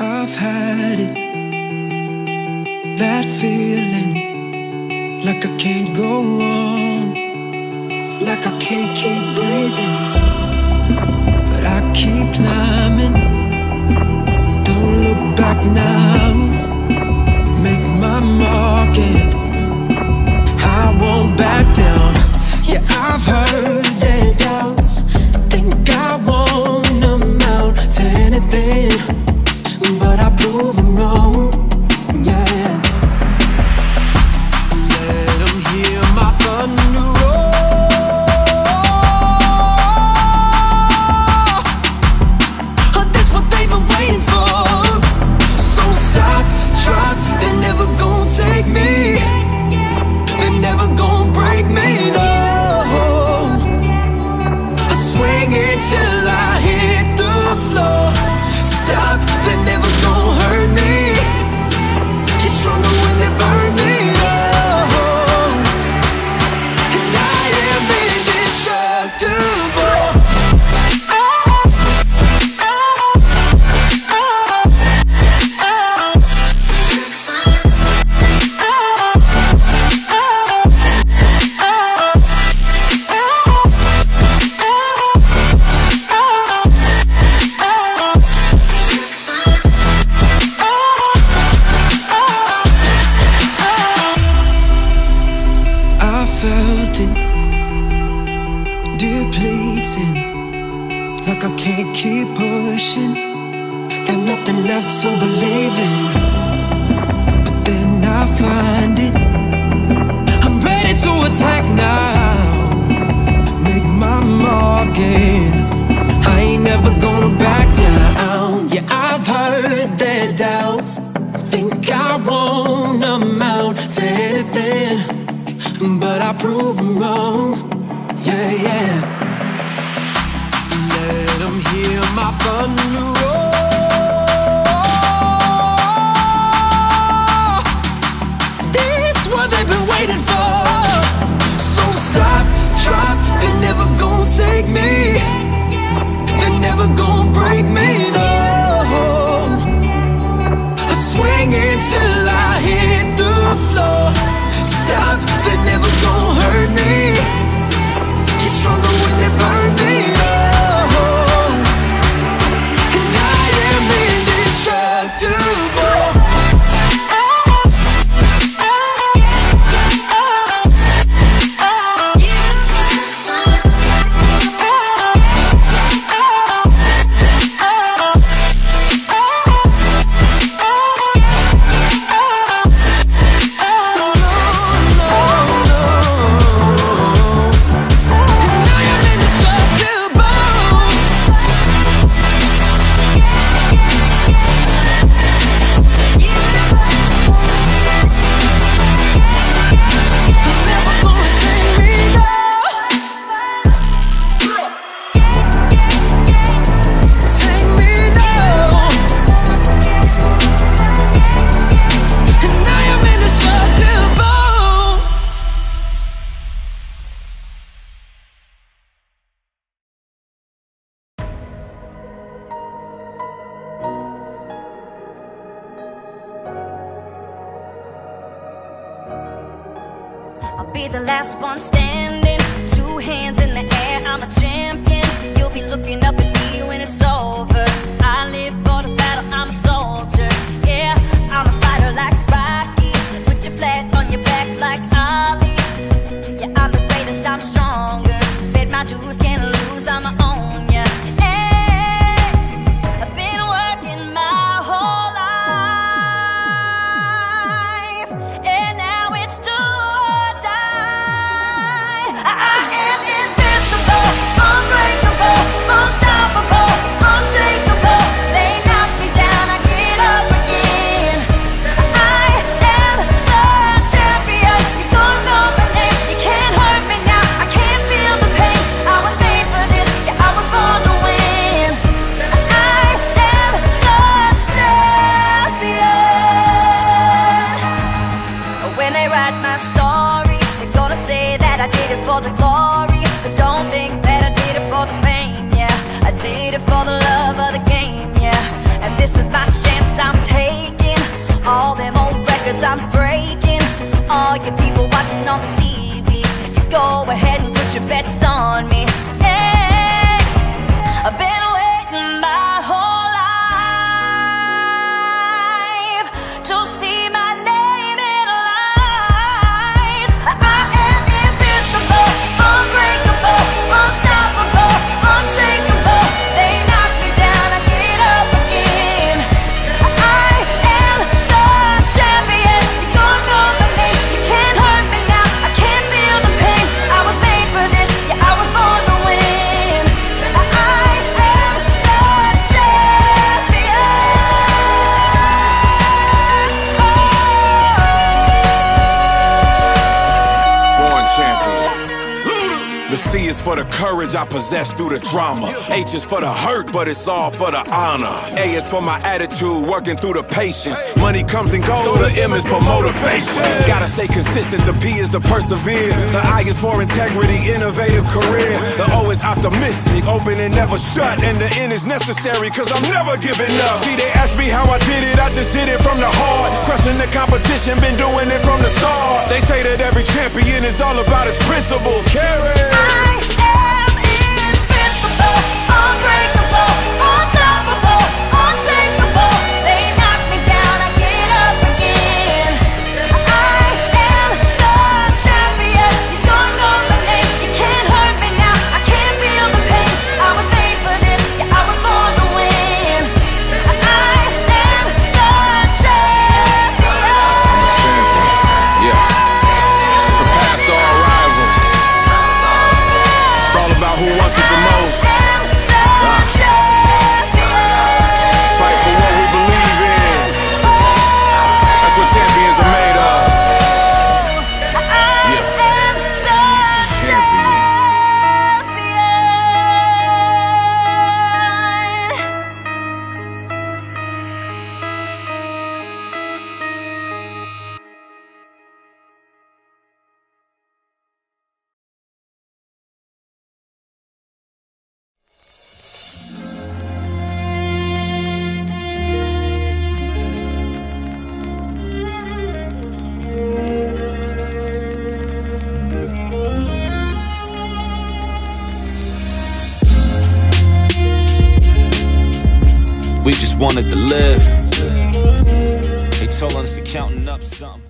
I've had it. That feeling, like I can't go on, like I can't keep breathing. But I keep climbing. Like I can't keep pushing. Got nothing left to believe in, but then I find it. I'm ready to attack now, make my mark and I ain't never gonna back down. Yeah, I've heard their doubts. Think I won't amount to anything but I prove them wrong. Yeah, yeah. Them hear my thunder roar. Be the last one standing. Two hands in the air, I'm a champion. You'll be looking up at me when it's over. I live for the battle, I'm a soldier. Yeah, I'm a fighter like Rocky. Put your flat on your back like Ali. Yeah, I'm the greatest, I'm stronger. Bet my dues can't lose, I'm my own. glory. But don't think that I did it for the fame, yeah. I did it for the love of the game, yeah. And this is my chance I'm taking. All them old records I'm breaking. All you people watching on the TV You go ahead and put your bets on me, yeah. I've been waiting my whole The C is for the courage I possess through the drama. H is for the hurt, but it's all for the honor. A is for my attitude, working through the patience. Money comes and goes, so the M is for motivation. Gotta stay consistent, the P is to persevere. The I is for integrity, innovative career. The O is optimistic, open and never shut. And the N is necessary, cause I'm never giving up. See, they ask me how I did it, I just did it from the heart. Crushing the competition, been doing it from the start. They say that every champion is all about his principles. Carry. I We just wanted to live. They told us to counting up something.